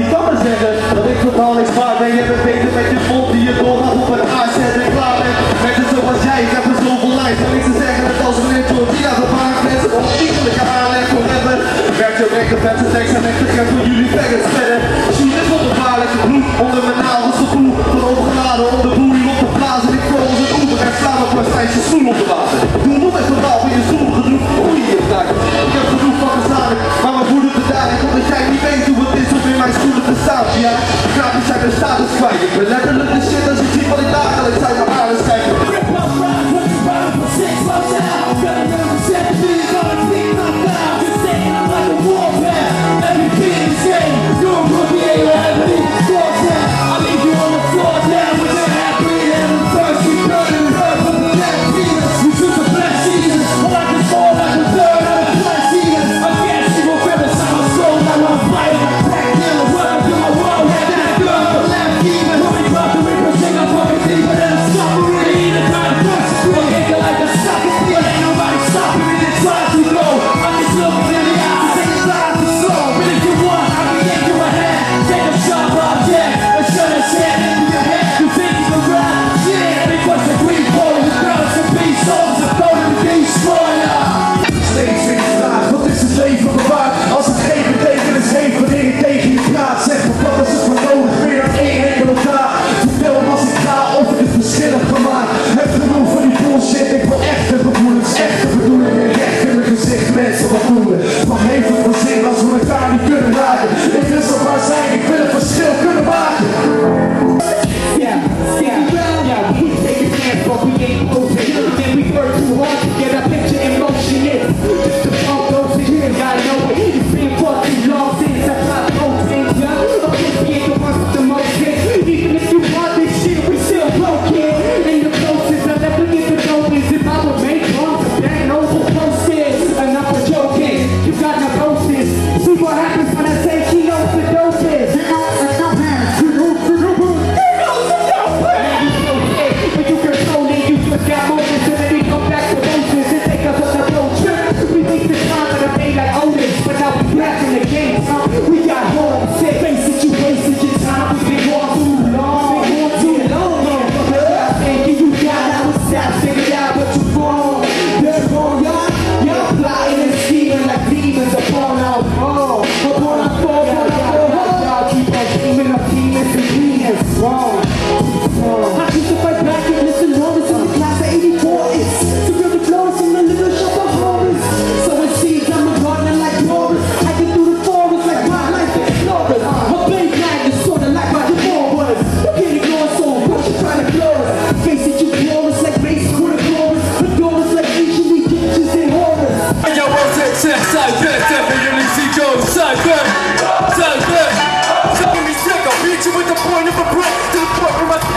Je kan maar zeggen dat ik totaal niks waard ben. Je bent beter met je mond die je doorgaat op een en ik klaar bent. Je zoals jij, ik heb zoveel lijst. Zeggen dat als meneer Tortilla de baan mensen ontiegelijke aanleg voor hebben. Werkt zijn tekst en ik voor jullie verder. Shoot is ongevaarlijk, bloed onder mijn nagels gevoel. Van overgeladen om de boel op te blazen. Ik voor onze oever en slaan op mijn stijntje stoel op te water.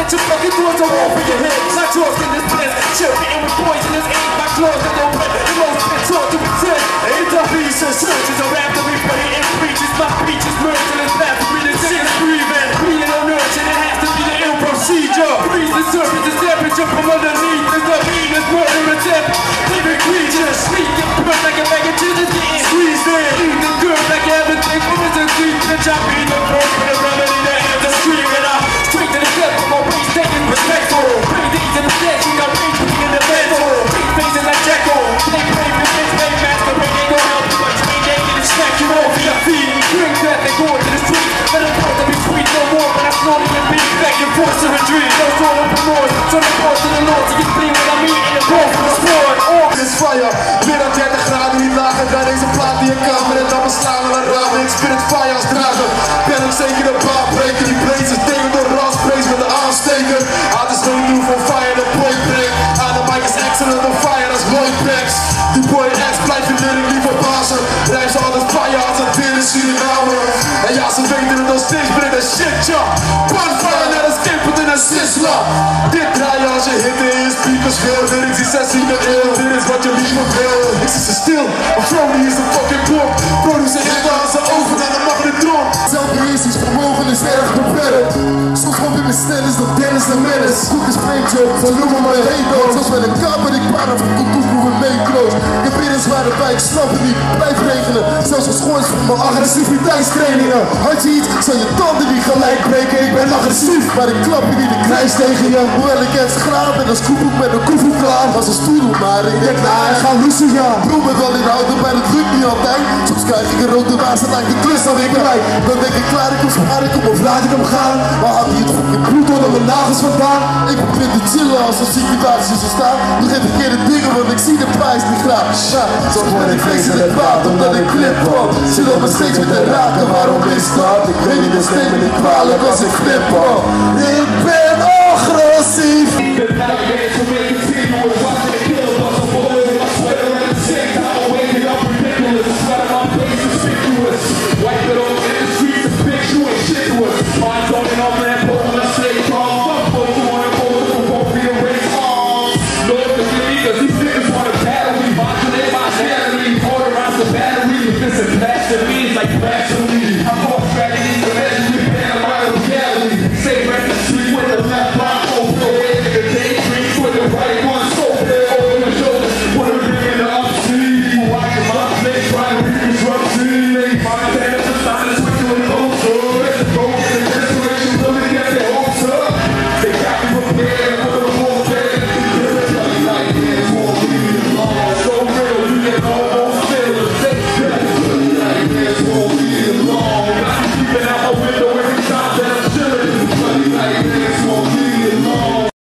Let your fucking doors are open your head. Not yours in this place. Shit, beating with poisonous ink. My claws in your bed. The most been taught to pretend. It's a piece of surgeons around the replay and preaches. My speech is merging and bad for me to sing. Breathing, breathing on urgent. It has to be the ill procedure. Freeze the surface, the temperature from underneath. There's the meanest murder and. Living creatures. Sneak and burn like a bag of ginger. Getting squeezed in. Eating the good like everything. Women's and deep. The be the bird. No soul of remorse, so the force to the Lord To get clean when I meet in the boat for the sport Oh, Het is fire, meer dan 30 graden niet lager Dan deze plaat die je kan met het allemaal slaan en ramen Ik spin fire als drager, ben ook zeker een paar breken Die blazers tegen door ras, blaze met de aansteker Aan de steun toe van fire, de boy break. Aan de mic is excellent. On fire, dat is Lloyd Banks Die boy S blijft je lyric niet verbazen Rijm ze altijd fire. Als het weer in Suriname En ja, ze weten het nog steeds, brengt dat shit, ja Bonfire Sisla Dit je hitte is, speakers veel Lyrics die sessie de eeuw, dit is wat je liever wil Ik zit ze stil, maar Frony is een fucking pop Produceer hit als ze over naar de magnetron erg beperkt. Soms kom je me snel is dan Dennis en Menace. Koek is paintjob, van noemen maar dood. Zoals met een kamer, ik paar van koekoek hoe we meekroos. Ik zware wijk, snap het niet, blijf regenen. Zelfs geschorst voor mijn agressiviteitstrainingen. Had je iets, zal je tanden niet gelijk breken. Ik ben agressief, maar ik klap je niet de kruis tegen je. Hoewel ik het graag ben, als koekoek met een koevoe klaar. Was een stoel maar ik denk, nou, ik ga loesen, ja. Proef me wel inhouden, maar het lukt niet altijd. Soms krijg ik een rode waas en lijkt de klus dan ik krijg. Dan denk ik klaar, ik kom spaar, ik kom of laat ik hem gaan. Maar had hij het fucking bloed onder mijn nagels vandaan? Ik probeer te chillen als een situaties ontstaan. Doe geen verkeerde dingen, want ik zie de prijs niet graag. Ja, soms word ik vlees in het water omdat ik clip op. Zit op me steeds met de raken, waarom is dat? Ik weet niet, dus neem me niet kwalijk als ik flip op. Ik ben agressief.